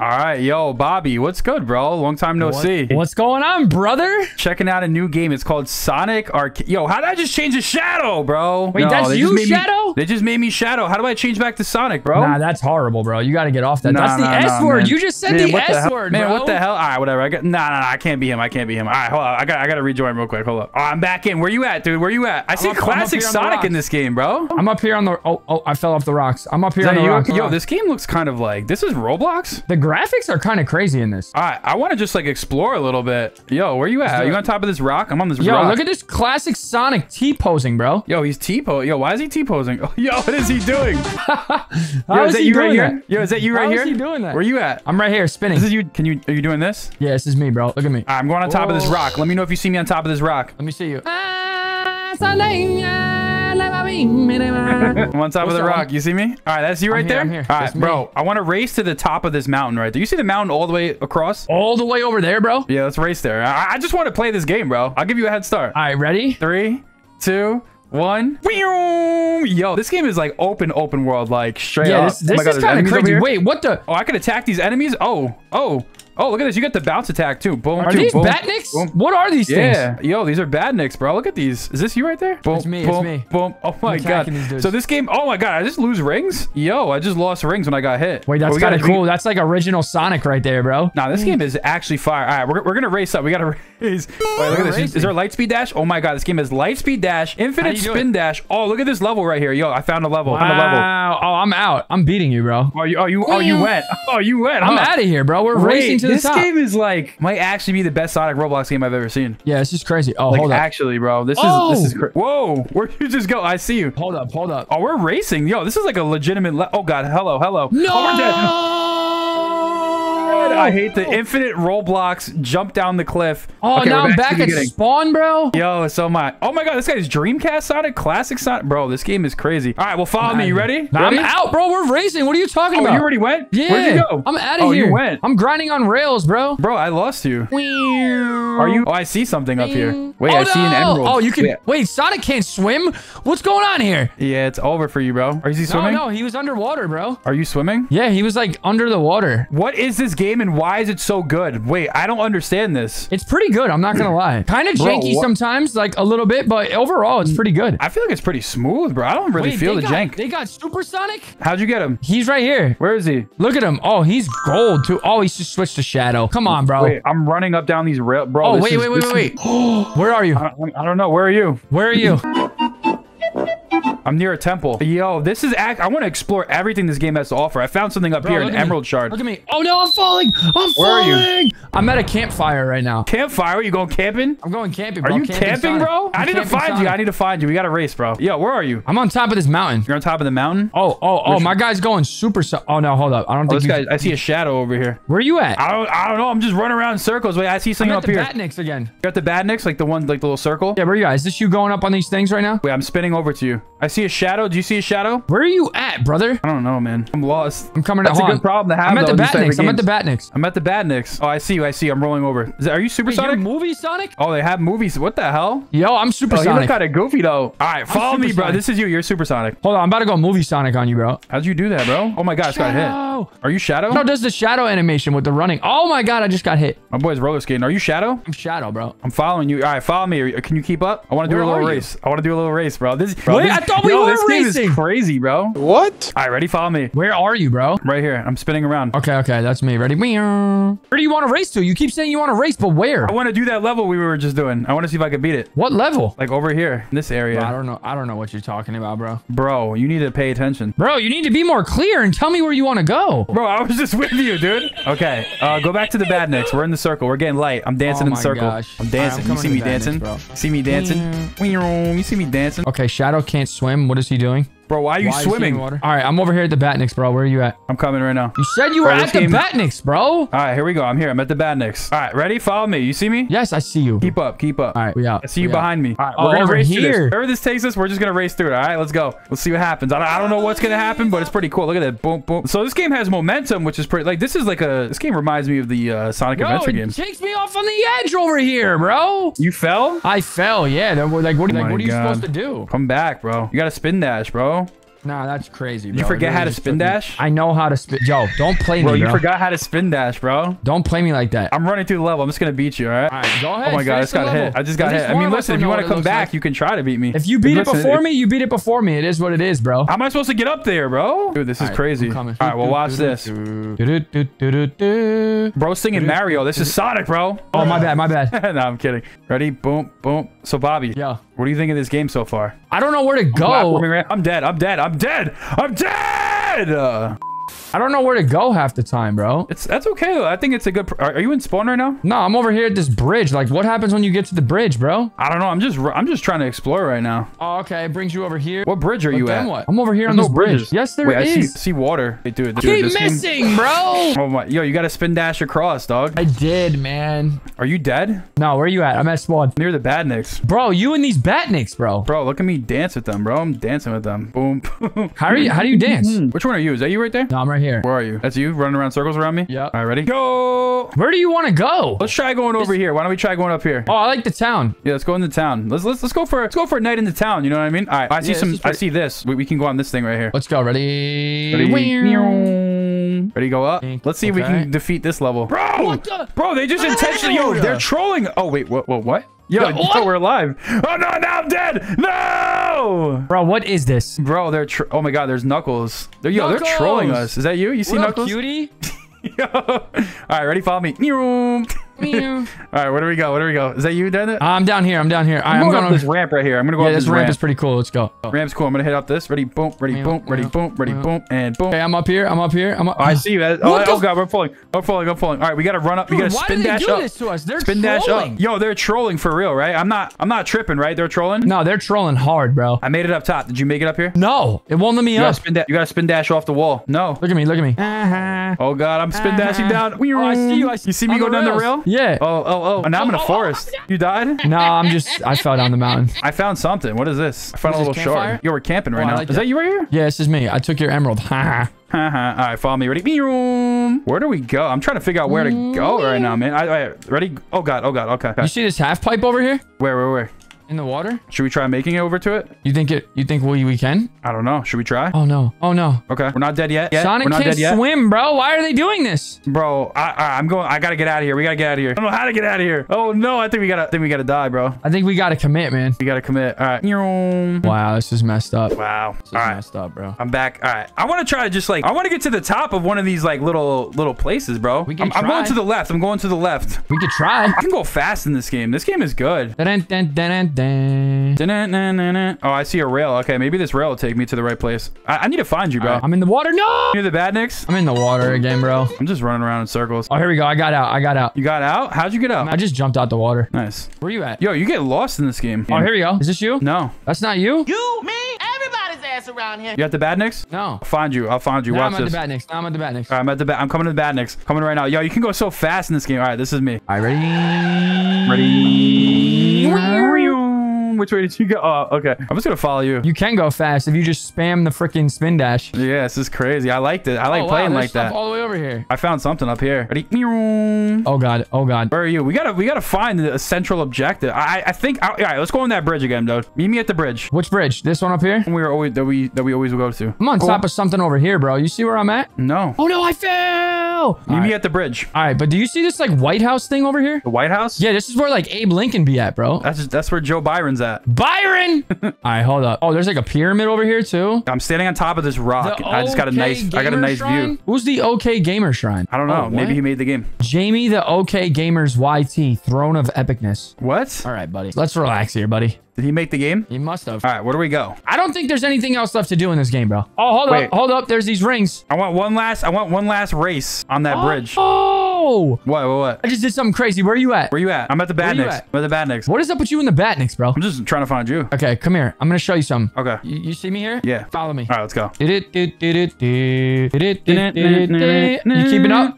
All right, yo, Bobby, what's good, bro? Long time no What- see. What's going on, brother? Checking out a new game. It's called Sonic Arcade. Yo, how did I just change the shadow, bro? Wait, that's you, just they just made me Shadow. How do I change back to Sonic, bro? Nah, that's horrible, bro. You got to get off that. Nah, that's the S nah, word. man. You just said Man, the S word, Man, bro. what the hell? All right, whatever. I got nah, nah, nah. I can't be him. I can't be him. All right, hold on. I got, I got to rejoin real quick. Hold up. Oh, I'm back in. Where you at, dude? Where you at? I see I'm up classic here on the Sonic in this game, bro. I'm up here on the. Oh, oh, I fell off the rocks. I'm up here on the you? rocks. Yo, this game looks kind of like this is Roblox. The graphics are kind of crazy in this. All right, I want to just like explore a little bit. Yo, where you at? Are you on top of this rock? I'm on this rock. Yo, rock. look at this classic Sonic T posing, bro. Yo, he's T-posing. Yo, why is he T-posing? Yo, what is he doing? How Yo, is is that you right here? that? Yo, is that you right here? How here? is he doing that? Where you at? I'm right here spinning. This is you. Can you? Are you doing this? yeah, this is me, bro. Look at me. I'm going on top of this rock. Let me know if you see me on top of this rock. Let me see you. I'm on top What's of the rock. one? You see me? All right, that's you right here, there. I'm here. All right, bro. I want to race to the top of this mountain right there. You see the mountain all the way across? All the way over there, bro. Yeah, let's race there. I, I just want to play this game, bro. I'll give you a head start. All right, ready? Three, two, one. Yo, this game is like open, open world, like straight Yeah, up. this, Oh my God, is kind of crazy. Wait, what the? Oh, I can attack these enemies? Oh, oh, oh, look at this. You got the bounce attack too. Boom, Are these boom, Badniks? boom. What are these things? Yeah, yo, these are badniks, bro. Look at these. Is this you right there? Boom, It's me, it's me. Boom. Oh my god. attacking these dudes. So this game. Oh my god. I just lose rings. Yo, I just lost rings when I got hit. Wait, that's kind of cool. That's like original Sonic right there, bro. Nah, this game is actually fire. All right, we're, we're gonna race up. We gotta race. Wait, look at this. Is, is there a light speed dash? Oh my god, this game has light speed dash, infinite spin dash. Oh, look at this level right here. Yo, I found a level. I found a level. Wow. Oh, I'm out. I'm beating you, bro. Oh, you, oh, you, oh, you went. Oh, you went. I'm out of here, bro. We're Wait, racing to the this game is like might actually be the best Sonic Roblox game I've ever seen. Yeah, this is crazy. Oh, Like hold up. actually, bro, this is Oh! this is oh! cra- whoa. Where'd you just go? I see you. Hold up. Hold up. Oh, we're racing. Yo, this is like a legitimate. Le- oh god, hello, hello. No! Oh, we're. I hate the oh. infinite Roblox jump down the cliff. Oh, Okay, now I'm to back at beginning. spawn, bro. Yo, so my. Oh my god, this guy's Dreamcast Sonic, classic Sonic. Bro, this game is crazy. All right, well, follow me. You ready? Nah, I'm out, bro. We're racing. What are you talking Oh, about? you already went? Yeah. Where'd you go? I'm out of oh, here. you went. I'm grinding on rails, bro. Bro, I lost you. Are Are you? Oh, I see something up here. Wait, oh, I see an emerald. Oh, you can. Yeah. Wait, Sonic can't swim. What's going on here? Yeah, it's over for you, bro. Are you swimming? No, swimming? no, he was underwater, bro. Are you swimming? Yeah, he was like under the water. What is this game and why is it so good? Wait, I don't understand this. It's pretty good. I'm not gonna lie. Kind of janky sometimes, like a little bit, but overall, it's pretty good. I feel like it's pretty smooth, bro. I don't really Wait, feel the got, jank. They got Supersonic. How'd you get him? He's right here. Where is he? Look at him. Oh, he's gold too. Oh, he's just switched to Shadow. Come on, bro. Wait, I'm running up down these rail, bro. oh, wait, is- wait, wait, wait, wait. Where are you? I, I don't know. Where are you? Where are you? I'm near a temple. Yo, this is act. I want to explore everything this game has to offer. I found something up Bro, here, an at me. emerald shard. Look at me. Oh no, I'm falling. I'm falling. Where are you? I'm at a campfire right now. Campfire? You going camping? I'm going camping, Are you camping, Sonic. bro? I'm I need to camping find you. I need to find you. We got to race, bro. Yo, where are you? I'm on top of this mountain. You're on top of the mountain. Oh, oh, oh, my guy's going super. So oh no, hold up. I don't Oh, think this you. guy. I see a shadow over here. Where are you at? I don't. I don't know. I'm just running around in circles. Wait, I see I'm something at up the here. Badniks again. You got the badniks, like the one, like the little circle. Yeah, where are you at? Is this you going up on these things right now? Wait, I'm spinning over to you. I see a shadow. Do you see a shadow? Where are you at, brother? I don't know, man. I'm lost. I'm coming. That's a good problem to have. I'm at though, the Badniks. I'm at the. Badniks. I'm at the Badniks. Oh, I see you. I see. I'm rolling over. Is that, are you Wait, you're supersonic? movie Sonic? Oh, they have movies. What the hell? Yo, I'm Oh, you look supersonic. kind of goofy though. All right, follow me, bro. supersonic. This is you. You're supersonic. Hold on, I'm about to go movie Sonic on you, bro. How'd you do that, bro? Oh my gosh, got hit. Are you Shadow? No, does the shadow animation with the running. Oh my god, I just got hit. My boy's roller skating. Are you Shadow? I'm Shadow, bro. I'm following you. All right, follow me. Can you keep up? I want to do Where a little are you? race. I want to do a little race, bro. This, bro, Wait, this, I thought we yo, were this game racing. is crazy, bro. What? All right, ready? Follow me. Where are you, bro? Right here. I'm spinning around. Okay, okay, that's me. Ready? Where do you want to race to? You keep saying you want to race, but where? I want to do that level we were just doing. I want to see if I can beat it. What level? Like over here, in this area. I don't know. I don't know what you're talking about, bro. Bro, you need to pay attention. Bro, you need to be more clear and tell me where you want to go. Bro, I was just with you, dude. Okay, uh, go back to the bad Badniks. We're in the circle. We're getting light. I'm dancing Oh in the my circle. gosh. I'm All right, dancing. I'm you see me the Badniks, dancing? bro. See me dancing? You see me dancing? Okay, Shadow can't swim. What is he doing? Bro, why are you Why is he in swimming? All right, I'm over here at the Badniks, bro. Where are you at? I'm coming right now. You said you were Bro, at this the Badniks, bro. All right, here we go. I'm here. I'm at the Badniks. All right, ready? Follow me. You see me? Yes, I see you. Keep up. Keep up. All right, we out. I see you out. behind me. All right, Oh, we're gonna race through this. here. Wherever this takes us, we're just gonna race through it. All right, let's go. Let's see what happens. I don't, I don't know what's gonna happen, but it's pretty cool. Look at that. Boom, boom. So this game has momentum, which is pretty. Like this is like a. This game reminds me of the uh, Sonic Bro, Adventure it games. takes me off on the edge over here, bro. You fell? I fell. Yeah. We're Like, what, like, what are you supposed to do? Come back, bro. You got to spin dash, bro. Nah, that's crazy, bro. You forget how to spin dash? I know how to spin. Yo, don't play Bro, me, you bro. forgot how to spin dash, bro. Don't play me like that. I'm running through the level. I'm just gonna beat you, all right? All right, go ahead. Oh my god, I just got hit. I just got hit. I mean, listen, if you want to come back, like. you can try to beat me. If you beat it Listen, before me, you beat it before me. It is what it is, bro. How am I supposed to get up there, bro? Dude, this is All crazy. Coming. right, well, watch this. Bro, singing Mario. This is Sonic, bro. Oh, my bad, my bad. no, I'm kidding. Ready? Boom, boom. So, Bobby, Yo. What do you think of this game so far? I don't know where to go. I'm dead. I'm dead. I'm dead. I'm dead. Uh, I don't know where to go half the time, bro. it's that's okay though. I think it's a good. Pr- are, are you in spawn right now? No, I'm over here at this bridge. Like, what happens when you get to the bridge, bro? I don't know. I'm just I'm just trying to explore right now. Oh, okay. It brings you over here. What bridge are But you at? what? I'm over here on this no bridge. Yes, there Wait, is. I see, see water. Hey, dude, dude, Keep this game- missing, bro. Oh my, yo, you got to spin dash across, dog. I did, man. Are you dead? No, where are you at? I'm at spawn. Near the badniks. Bro, you and these badniks, bro. Bro, look at me dance with them, bro. I'm dancing with them. Boom. How are you? How do you dance? Which one are you? Is that you right there? No, I'm right here. Where are you? That's you running around circles around me? Yeah. All right, ready? Go. Where do you want to go? Let's try going over here. Why don't we try going up here? Oh, I like the town. Yeah, let's go in the town. Let's let's let's go for let's go for a night in the town. You know what I mean? All right. I see this some. I see this. We, we can go on this thing right here. Let's go. Ready? Ready? Ready? Go up. Let's see if we can defeat this level. Bro, What the- bro, they just intentionally. Yo, they're trolling. Oh wait, what? What? What? Yo, Yo, what? yo, we're alive. Oh no, now I'm dead. No. Bro, what is this? Bro, they're tr- oh my god, there's Knuckles. They're yo, they're trolling us. Is that you? You see What up, Knuckles? cutie? Yo. All right, ready? Follow me. All Meow. where do we go? Where do we go? Is that you down there? I'm down here. I'm down here. I'm I'm going going up this ramp right here. I'm gonna go Yeah, up this this ramp ramp. is pretty cool. Let's go. Okay, Ramp's cool. I'm gonna hit up this. Ready? Boom. Ready? Boom. Ready? Boom. Ready? Boom. And boom. Hey, I'm up here. I'm up here. I'm up. Oh, I see you. Oh, What oh god, we're falling. I'm falling. I'm falling. All right, we gotta run up. We gotta spin do they dash do up. this to us? They're spin dash up. Yo, they're trolling for real, right? I'm not. I'm not tripping, right? They're trolling. No, they're trolling hard, bro. I made it up top. Did you make it up here? No, it won't let me You gotta up. You gotta spin dash off the wall. No. Look at me. Look at me. Uh-huh. Oh god, I'm spin dashing down. Oh, I see you. I see You see me on go down the rail? Yeah. Oh, oh, oh. And now I'm in a Oh, oh, oh, forest. You died? No, I'm just. I fell down the mountain. I found something. What is this? I found What a little this, campfire? shard. Yo, we're camping right Oh, now. like is that. that you right here? Yeah, this is me. I took your emerald. Ha Haha. All right, follow me. Ready? Where do we go? I'm trying to figure out where to go right now, man. I, I ready? Oh god. Oh god. Okay. okay. You see this half pipe over here Where? Where? Where? In the water? Should we try making it over to it? You think it? You think we we can? I don't know. Should we try? Oh no! Oh no! Okay. We're not dead yet. yet? Sonic can't swim, bro. Why are they doing this? Bro, I, I, I'm going. I gotta get out of here. We gotta get out of here. I don't know how to get out of here. Oh no! I think we gotta. I think we gotta die, bro. I think we gotta commit, man. We gotta commit. All right. Wow. This is messed up. Wow. This is right. messed up, bro. I'm back. All right. I want to try to just like I want to get to the top of one of these like little little places, bro. We can I'm, I'm going to the left. I'm going to the left. We could try. I can go fast in this game. This game is good. Dun, dun, dun, dun, dun. Da-na-na-na-na. Oh, I see a rail. Okay, maybe this rail will take me to the right place. I, I need to find you, bro. I'm in the water. No! Near the badniks. I'm in the water again, bro. I'm just running around in circles. Oh, here we go. I got out. I got out. You got out? How'd you get out? I just jumped out the water. Nice. Where you at? Yo, you get lost in this game. Oh, here we go. Is this you? No. That's not you? You, me, everybody's ass around here. You at the badniks? No. I'll find you. I'll find you. Now I'm Watch at this. the badniks. Now I'm at the badniks. All right, I'm at the ba- I'm coming to the badniks. Coming right now. Yo, you can go so fast in this game. All right, this is me. All right, ready? Ready? Which way did you go? Oh, okay. I'm just gonna follow you. You can go fast if you just spam the freaking spin dash. Yeah, this is crazy. I liked it. I oh, like oh, wow, playing there's like stuff that. all the way over here. I found something up here. Ready? Oh god. Oh god. Where are you? We gotta we gotta find a central objective. I I think. All right, let's go on that bridge again, dude. Meet me at the bridge. Which bridge? This one up here? We are always that we that we always go to. I'm on Cool. top of something over here, bro. You see where I'm at? No. Oh no, I fell. Oh. Meet All me at the bridge. All right, but do you see this like White House thing over here? The White House. Yeah, this is where like Abe Lincoln be at, bro. That's just, that's where Joe Byron's at. Byron. All right, hold up. Oh, there's like a pyramid over here too. I'm standing on top of this rock. The I just got a OK nice I got a nice Shrine? view. Who's the OK Gamer Shrine? I don't know. Oh, Maybe he made the game. Jamie the OK Gamers YT Throne of Epicness. What? All right, buddy. Let's relax here, buddy. Did he make the game? He must have. All right, where do we go? I don't think there's anything else left to do in this game, bro. Oh, hold Wait. up, hold up. There's these rings. I want one last I want one last race on that oh! bridge. Oh, What, what, what? I just did something crazy. Where are you at? Where you at? I'm at the Where at? I'm at the Badniks. What is up with you and the Badniks, bro? I'm just trying to find you. Okay, come here. I'm gonna show you something. Okay. You, you see me here? Yeah. Follow me. All right, let's go. Did it? Did it? Did it? Did it? Did it? You keeping up?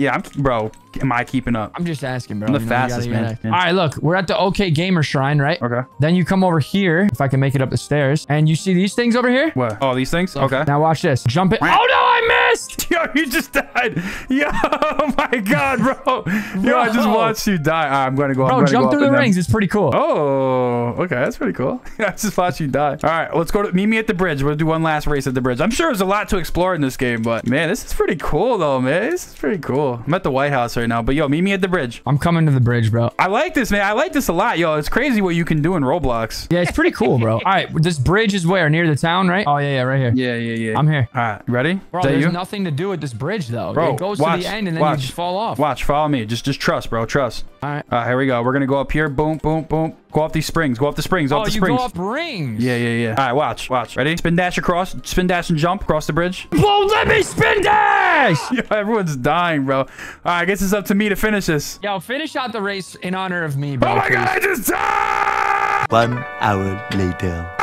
Yeah, I'm bro. Am I keeping up? I'm just asking, bro. I'm the You fastest, gotta- man. All right, look, we're at the OK Gamer Shrine, right? Okay. Then you come over here, if I can make it up the stairs, and you see these things over here? What? Oh, these things? Okay. Now watch this. Jump it. Oh no, I missed! Yo, you just died. Yo, oh my god, bro. Yo, I just Bro. watched you die. Ah, I'm gonna go. I'm Bro, gonna jump go through the and down. rings. It's pretty cool. Oh, okay, that's pretty cool. I just watched you die. All right, let's go to meet me at the bridge. We'll do one last race at the bridge. I'm sure there's a lot to explore in this game, but man, this is pretty cool though, man. This is pretty cool. I'm at the White House right now, but yo, meet me at the bridge. I'm coming to the bridge, bro. I like this, man. I like this a lot, yo. It's crazy what you can do in Roblox. Yeah, it's pretty cool, bro. All right, this bridge is where? Near the town, right? Oh, yeah, yeah, right here. Yeah, yeah, yeah. I'm here. All right, ready? Bro, is that there's you? nothing to do with this bridge, though. Bro, it goes watch, to the end and then watch, you just fall off. Watch, follow me. Just, just trust, bro. Trust. All right. All right, here we go. We're gonna go up here. Boom, boom, boom. Go off these springs. Go off the springs. Oh, off the you springs. go up rings. Yeah, yeah, yeah. All right, watch, watch. Ready? Spin dash across. Spin dash and jump across the bridge. Whoa, let me spin dash! Yo, everyone's dying, bro. All right, I guess it's up to me to finish this. Yo, finish out the race in honor of me, bro. Oh my please. god, I just died! One hour later.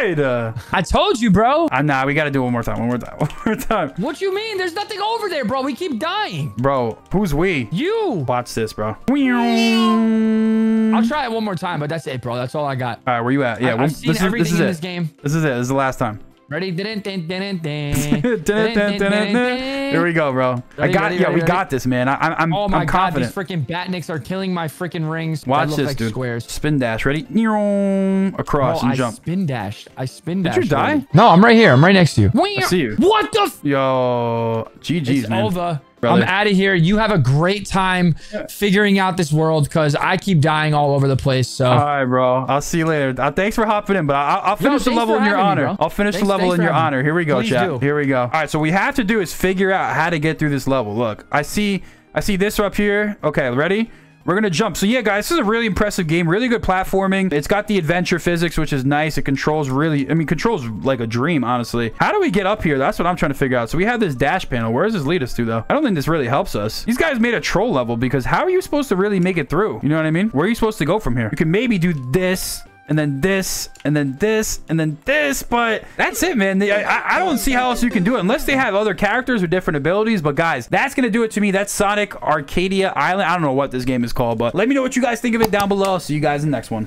Uh, I told you, bro. uh, nah, we gotta do it one more time. One more time. One more time. What you mean? There's nothing over there, bro. We keep dying. Bro, who's we? You. Watch this, bro. I'll try it one more time, but that's it, bro. That's all I got. All right, where you at? Yeah, I, I've seen this is everything this is in it. this game. This is it. This is the last time. Ready? Here we go, bro. I got. ready, yeah, ready, we ready? got this, man. I, I'm. I'm. Oh my I'm god, these freaking badniks are killing my freaking rings. Watch this, like dude. squares. Spin dash. Ready? Across Bro, and I jump. spin dashed. I spin Did you die? already. No, I'm right here. I'm right next to you. I see you. What the? F- Yo, GG's, it's man. over. Brother. I'm out of here. You have a great time figuring out this world because I keep dying all over the place. So All right, bro. I'll see you later. Uh, thanks for hopping in, but I'll, I'll finish the level in your having me, honor. I'll finish Thanks- the level in your having me. honor. Here we go, Please chat. do. Here we go. All right, so we have to do is figure out how to get through this level. Look, I see, I see this up here. Okay, ready? We're gonna jump. So yeah, guys, this is a really impressive game. Really good platforming. It's got the adventure physics, which is nice. It controls really, I mean, controls like a dream, honestly. How do we get up here? That's what I'm trying to figure out. So we have this dash panel. Where does this lead us to, though? I don't think this really helps us. These guys made a troll level because how are you supposed to really make it through? You know what I mean? Where are you supposed to go from here? You can maybe do this and then this, and then this, and then this, but that's it, man. They- I, I don't see how else you can do it unless they have other characters with different abilities. But guys, that's gonna do it to me. That's Sonic Arcadia Island. I don't know what this game is called, but let me know what you guys think of it down below. See you guys in the next one.